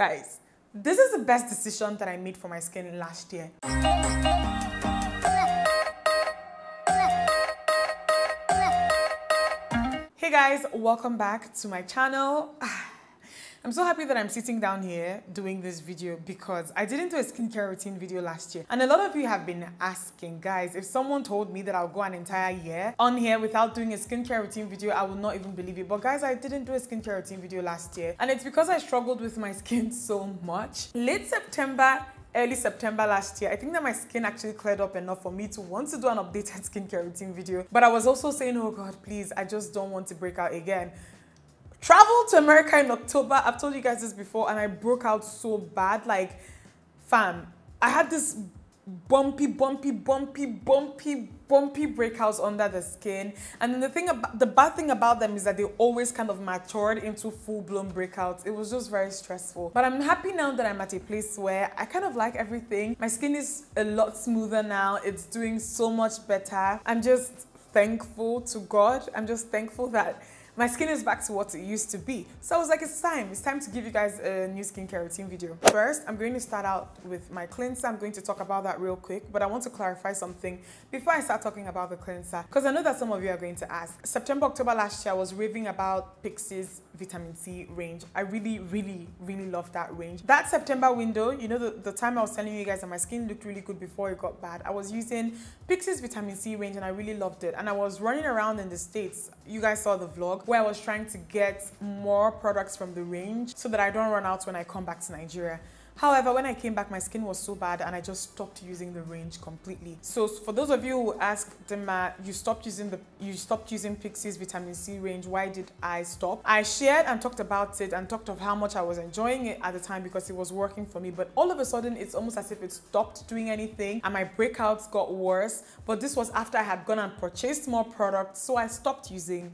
Guys, this is the best decision that I made for my skin last year. Hey guys, welcome back to my channel. I'm so happy that I'm sitting down here doing this video because I didn't do a skincare routine video last year. And a lot of you have been asking, guys, if someone told me that I'll go an entire year on here without doing a skincare routine video, I will not even believe it. But guys, I didn't do a skincare routine video last year. And it's because I struggled with my skin so much. Late September, early September last year, I think that my skin actually cleared up enough for me to want to do an updated skincare routine video. But I was also saying, oh God, please, I just don't want to break out again. Traveled to America in October. I've told you guys this before, and I broke out so bad. Like, fam, I had this bumpy, bumpy, bumpy, bumpy, bumpy breakouts under the skin. And then the thing about the bad thing about them is that they always kind of matured into full-blown breakouts. It was just very stressful. But I'm happy now that I'm at a place where I kind of like everything. My skin is a lot smoother now. It's doing so much better. I'm just thankful to God. I'm just thankful that my skin is back to what it used to be. So I was like, it's time. It's time to give you guys a new skincare routine video. First, I'm going to start out with my cleanser. I'm going to talk about that real quick, but I want to clarify something before I start talking about the cleanser, because I know that some of you are going to ask. September, October last year, I was raving about Pixi's vitamin C range. I really, really, really love that range. That September window, you know, the, the time I was telling you guys that my skin looked really good before it got bad, I was using Pixi's vitamin C range and I really loved it. And I was running around in the States. You guys saw the vlog where I was trying to get more products from the range so that I don't run out when I come back to Nigeria. However, when I came back, my skin was so bad and I just stopped using the range completely. So for those of you who asked Dimma, you stopped using the you stopped using Pixi's vitamin C range. Why did I stop? I shared and talked about it and talked of how much I was enjoying it at the time because it was working for me. But all of a sudden, it's almost as if it stopped doing anything and my breakouts got worse. But this was after I had gone and purchased more products, so I stopped using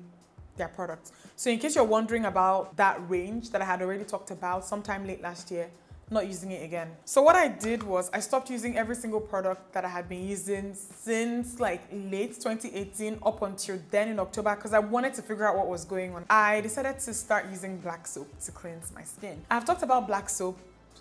their products. So in case you're wondering about that range that I had already talked about sometime late last year, not using it again. So what I did was I stopped using every single product that I had been using since like late 2018 up until then in October because I wanted to figure out what was going on. I decided to start using black soap to cleanse my skin. I've talked about black soap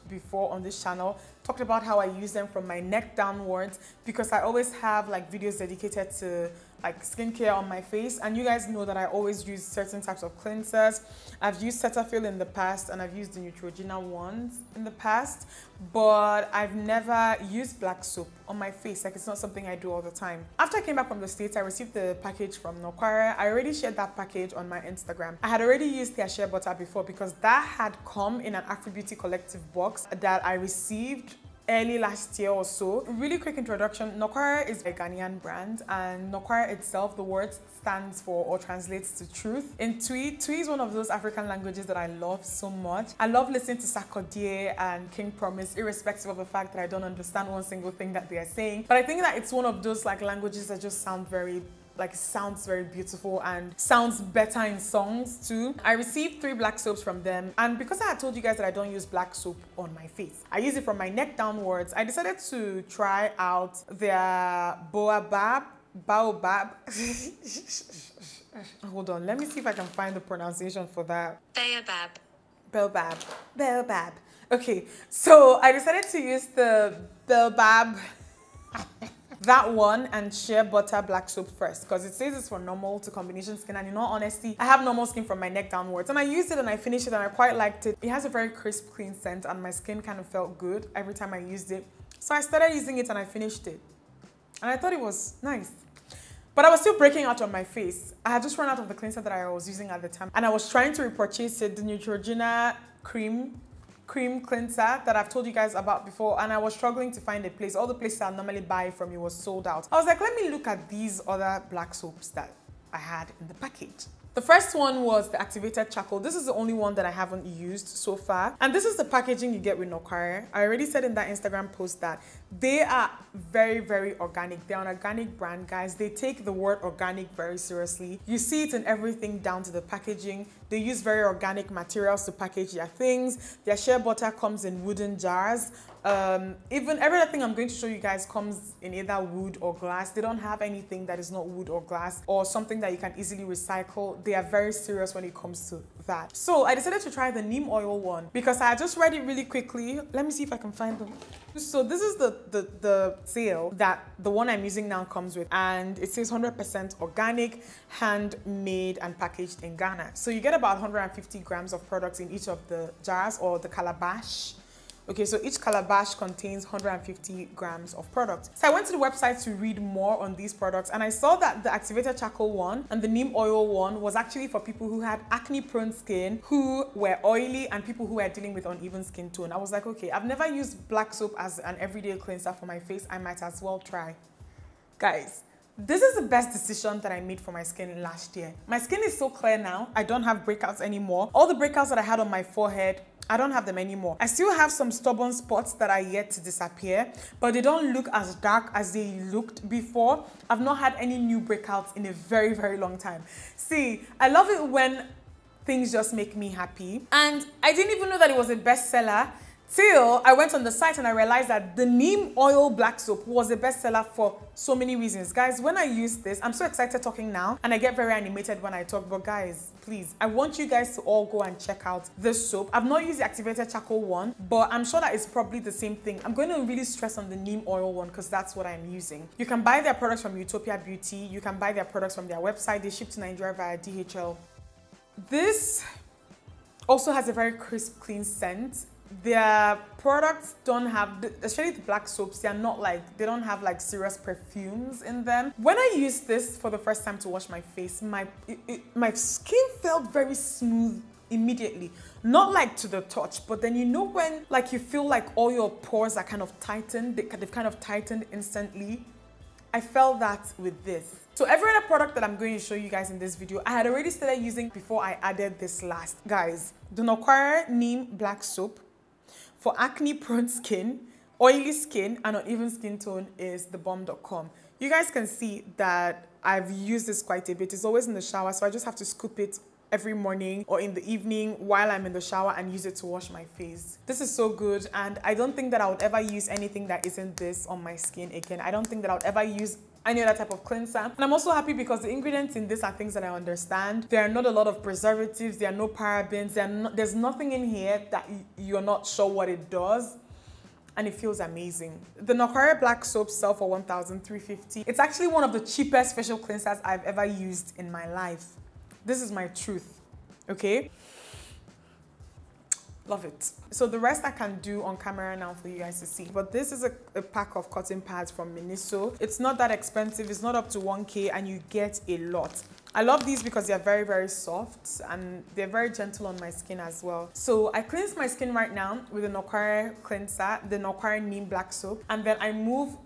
before on this channel talked about how I use them from my neck downwards because I always have like videos dedicated to like skincare on my face and you guys know that I always use certain types of cleansers. I've used Cetaphil in the past and I've used the Neutrogena ones in the past but I've never used black soap on my face like it's not something I do all the time. After I came back from the States I received the package from Nokware. I already shared that package on my Instagram. I had already used their shea butter before because that had come in an Afro Beauty Collective box that I received early last year or so. Really quick introduction, Nokware is a Ghanaian brand and Nokware itself, the word stands for or translates to truth. In Twi, Twi is one of those African languages that I love so much. I love listening to Sarkodie and King Promise, irrespective of the fact that I don't understand one single thing that they are saying. But I think that it's one of those like languages that just sound very like sounds very beautiful and sounds better in songs too. I received three black soaps from them and because I had told you guys that I don't use black soap on my face, I use it from my neck downwards. I decided to try out their Boabab, Baobab. Hold on, let me see if I can find the pronunciation for that. Baobab. Baobab. Baobab. Okay, so I decided to use the Baobab that one and shea butter black soap first because it says it's for normal to combination skin and in all honesty I have normal skin from my neck downwards. And I used it and I finished it and I quite liked it. It has a very crisp clean scent and my skin kind of felt good every time I used it. So I started using it and I finished it. And I thought it was nice. But I was still breaking out on my face. I had just run out of the cleanser that I was using at the time. And I was trying to repurchase it, the Neutrogena cream cream cleanser that I've told you guys about before and I was struggling to find a place. All the places I normally buy from it was sold out. I was like, let me look at these other black soaps that I had in the package. The first one was the activated charcoal. This is the only one that I haven't used so far. And this is the packaging you get with Nokware. I already said in that Instagram post that they are very, very organic. They're an organic brand, guys. They take the word organic very seriously. You see it in everything down to the packaging. They use very organic materials to package their things. Their shea butter comes in wooden jars. Um, even everything I'm going to show you guys comes in either wood or glass. They don't have anything that is not wood or glass or something that you can easily recycle. They are very serious when it comes to that. So I decided to try the neem oil one because I just read it really quickly. Let me see if I can find them. So this is the, the, the sale that the one I'm using now comes with and it says 100% organic, handmade and packaged in Ghana. So you get about 150 grams of products in each of the jars or the calabash Okay, so each calabash contains 150 grams of product. So I went to the website to read more on these products and I saw that the activated charcoal one and the neem oil one was actually for people who had acne prone skin, who were oily and people who were dealing with uneven skin tone. I was like, okay, I've never used black soap as an everyday cleanser for my face. I might as well try. Guys, this is the best decision that I made for my skin last year. My skin is so clear now. I don't have breakouts anymore. All the breakouts that I had on my forehead I don't have them anymore. I still have some stubborn spots that are yet to disappear, but they don't look as dark as they looked before. I've not had any new breakouts in a very, very long time. See, I love it when things just make me happy. And I didn't even know that it was a bestseller Till I went on the site and I realized that the neem oil black soap was a bestseller for so many reasons. Guys, when I use this, I'm so excited talking now and I get very animated when I talk. But guys, please, I want you guys to all go and check out this soap. I've not used the activated charcoal one, but I'm sure that it's probably the same thing. I'm going to really stress on the neem oil one because that's what I'm using. You can buy their products from Youtopia Beauty. You can buy their products from their website. They ship to Nigeria via DHL. This also has a very crisp, clean scent their products don't have especially the black soaps they're not like they don't have like serious perfumes in them. When i used this for the first time to wash my face my it, it, my skin felt very smooth immediately. Not like to the touch but then you know when like you feel like all your pores are kind of tightened they, they've kind of tightened instantly? I felt that with this. So every other product that I'm going to show you guys in this video, I had already started using before I added this last. Guys, the Nokware Neem Black Soap for acne prone skin, oily skin, and uneven skin tone is thebomb.com. You guys can see that I've used this quite a bit. It's always in the shower, so I just have to scoop it every morning or in the evening while I'm in the shower and use it to wash my face. This is so good and I don't think that I would ever use anything that isn't this on my skin again. I don't think that I would ever use any other type of cleanser. And I'm also happy because the ingredients in this are things that I understand. There are not a lot of preservatives, there are no parabens, there no, there's nothing in here that you're not sure what it does and it feels amazing. The Nokware Black Soap sell for 1,350. It's actually one of the cheapest facial cleansers I've ever used in my life. This is my truth, okay? Love it. So the rest I can do on camera now for you guys to see. But this is a, a, pack of cotton pads from Miniso. It's not that expensive. It's not up to 1K and you get a lot. I love these because they're very, very soft and they're very gentle on my skin as well. So I cleanse my skin right now with the Nokware cleanser, the Nokware Neem Black Soap. And then I move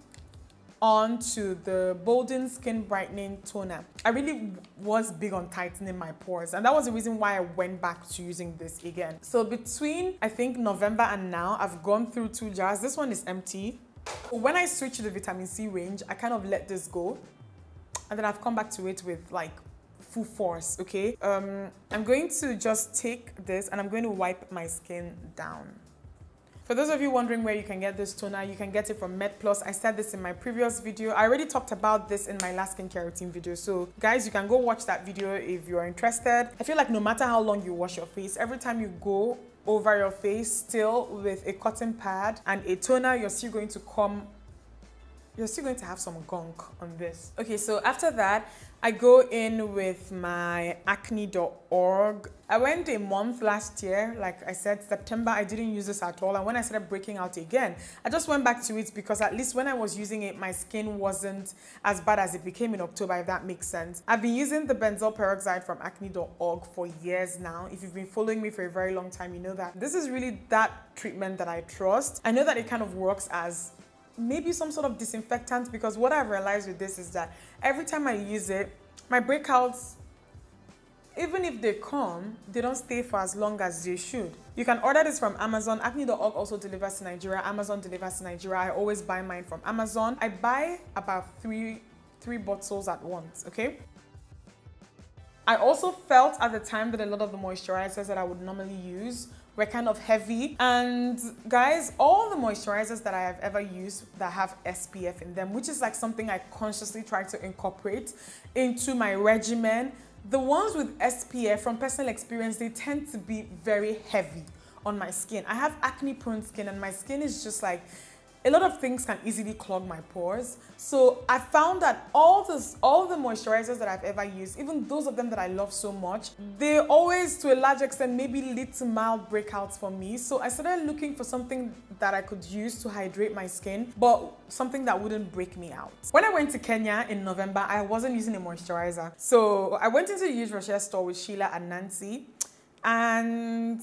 on to the Bolden Skin Brightening Toner. I really was big on tightening my pores and that was the reason why I went back to using this again. So between I think November and now, I've gone through two jars. This one is empty. When I switched to the vitamin C range, I kind of let this go and then I've come back to it with like full force, okay? Um, I'm going to just take this and I'm going to wipe my skin down. For those of you wondering where you can get this toner, you can get it from MedPlus. I said this in my previous video. I already talked about this in my last skincare routine video. So guys, you can go watch that video if you're interested. I feel like no matter how long you wash your face, every time you go over your face still with a cotton pad and a toner, you're still going to come you're still going to have some gunk on this. Okay, so after that, I go in with my acne.org. I went a month last year, like I said, September, I didn't use this at all. And when I started breaking out again, I just went back to it because at least when I was using it, my skin wasn't as bad as it became in October, if that makes sense. I've been using the benzoyl peroxide from acne.org for years now. If you've been following me for a very long time, you know that this is really that treatment that I trust. I know that it kind of works as maybe some sort of disinfectant because what I've realized with this is that every time I use it, my breakouts, even if they come, they don't stay for as long as they should. You can order this from Amazon. Acne.org also delivers to Nigeria. Amazon delivers to Nigeria. I always buy mine from Amazon. I buy about three, three bottles at once, okay? I also felt at the time that a lot of the moisturizers that I would normally use were kind of heavy. And guys, all the moisturizers that I have ever used that have SPF in them, which is like something I consciously try to incorporate into my regimen, the ones with SPF from personal experience, they tend to be very heavy on my skin. I have acne prone skin and my skin is just like a lot of things can easily clog my pores. So I found that all this, all the moisturizers that I've ever used, even those of them that I love so much, they always, to a large extent, maybe lead to mild breakouts for me. So I started looking for something that I could use to hydrate my skin, but something that wouldn't break me out. When I went to Kenya in November, I wasn't using a moisturizer. So I went into the Yves Rocher store with Sheila and Nancy, and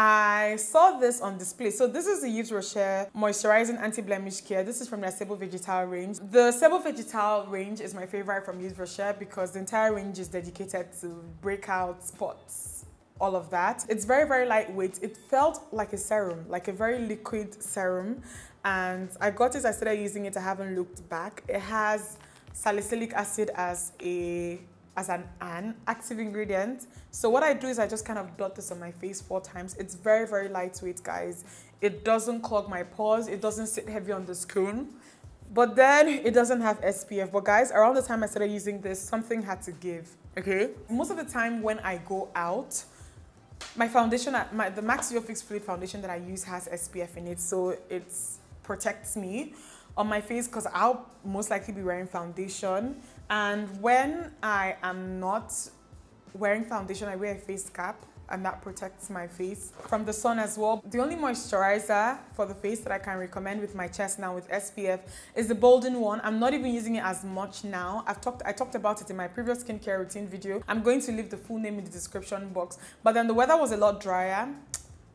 I saw this on display. So this is the Yves Rocher Moisturizing Anti-Blemish Care. This is from their Sebo Vegetal range. The Sebo Vegetal range is my favorite from Yves Rocher because the entire range is dedicated to breakout spots all of that. It's very, very lightweight. It felt like a serum, like a very liquid serum. And I got it, I started using it, I haven't looked back. It has salicylic acid as a as an an active ingredient. So what I do is I just kind of dot this on my face four times. It's very, very lightweight, guys. It doesn't clog my pores. It doesn't sit heavy on the skin. But then it doesn't have SPF. But guys, around the time I started using this, something had to give, okay? Most of the time when I go out, my foundation, uh, my, the MAC Fix Fluid foundation that I use has SPF in it. So it protects me on my face because I'll most likely be wearing foundation. And when I am not wearing foundation, I wear a face cap and that protects my face from the sun as well. The only moisturizer for the face that I can recommend with my chest now with SPF is the Bolden one. I'm not even using it as much now. I've talked I talked about it in my previous skincare routine video. I'm going to leave the full name in the description box. But then the weather was a lot drier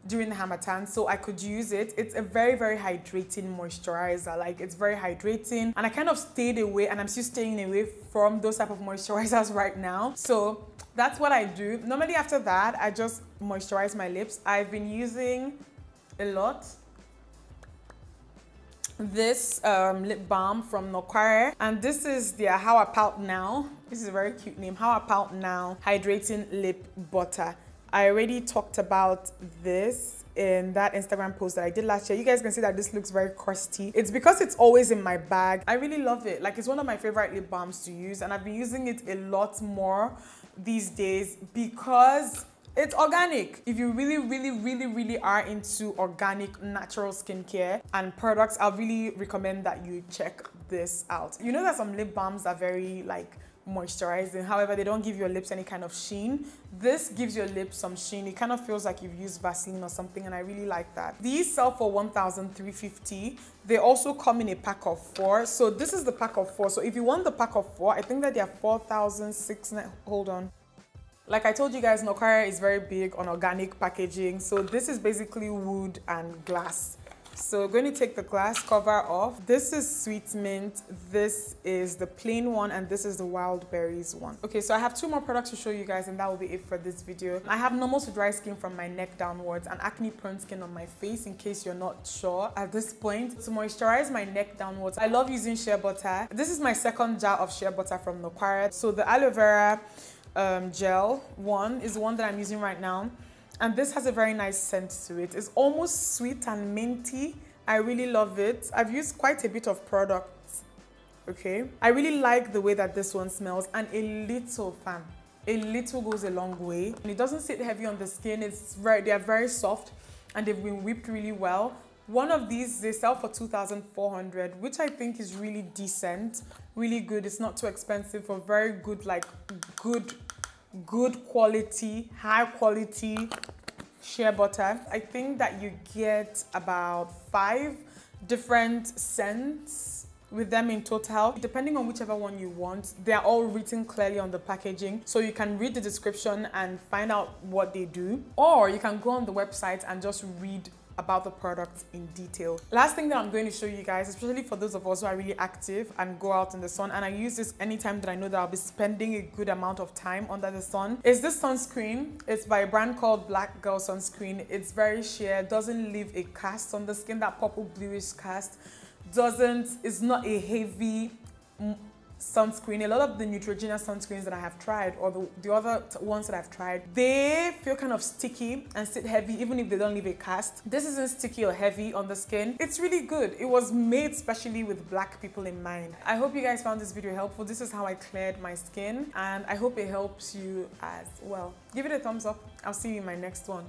during the Harmattan, so I could use it. It's a very, very hydrating moisturizer. Like it's very hydrating and I kind of stayed away and I'm still staying away from those type of moisturizers right now. So that's what I do. Normally after that, I just moisturize my lips. I've been using a lot this um, lip balm from Nokware and this is the How A'Pout Now. This is a very cute name. How A'Pout Now Hydrating Lip Butter. I already talked about this in that Instagram post that I did last year. You guys can see that this looks very crusty. It's because it's always in my bag. I really love it. Like it's one of my favorite lip balms to use and I've been using it a lot more these days because it's organic. If you really, really, really, really are into organic, natural skincare and products, I'll really recommend that you check this out. You know that some lip balms are very like moisturizing. However, they don't give your lips any kind of sheen. This gives your lips some sheen. It kind of feels like you've used Vaseline or something and I really like that. These sell for 1,350. They also come in a pack of four. So this is the pack of four. So if you want the pack of four, I think that they are 4,600. Hold on. Like I told you guys, Nokware is very big on organic packaging. So this is basically wood and glass. So we're going to take the glass cover off. This is sweet mint, this is the plain one, and this is the wild berries one. Okay, so I have two more products to show you guys and that will be it for this video. I have normal to dry skin from my neck downwards and acne prone skin on my face in case you're not sure at this point. To moisturize my neck downwards, I love using shea butter. This is my second jar of shea butter from Nokware. So the aloe vera um, gel one is the one that I'm using right now. And this has a very nice scent to it. It's almost sweet and minty. I really love it. I've used quite a bit of products, okay? I really like the way that this one smells and a little fan. A little goes a long way. And it doesn't sit heavy on the skin. It's very, they are very soft and they've been whipped really well. One of these, they sell for 2,400, which I think is really decent, really good. It's not too expensive for very good, like good good quality, high quality shea butter. I think that you get about five different scents with them in total. Depending on whichever one you want they are all written clearly on the packaging. So you can read the description and find out what they do. Or you can go on the website and just read about the product in detail. Last thing that I'm going to show you guys, especially for those of us who are really active and go out in the sun, and I use this anytime that I know that I'll be spending a good amount of time under the sun, is this sunscreen. It's by a brand called Black Girl Sunscreen. It's very sheer, doesn't leave a cast on the skin, that purple bluish cast. Doesn't, it's not a heavy sunscreen, a lot of the Neutrogena sunscreens that I have tried, or the, the other ones that I've tried, they feel kind of sticky and sit heavy even if they don't leave a cast. This isn't sticky or heavy on the skin. It's really good. It was made specially with black people in mind. I hope you guys found this video helpful. This is how I cleared my skin and I hope it helps you as well. Give it a thumbs up. I'll see you in my next one.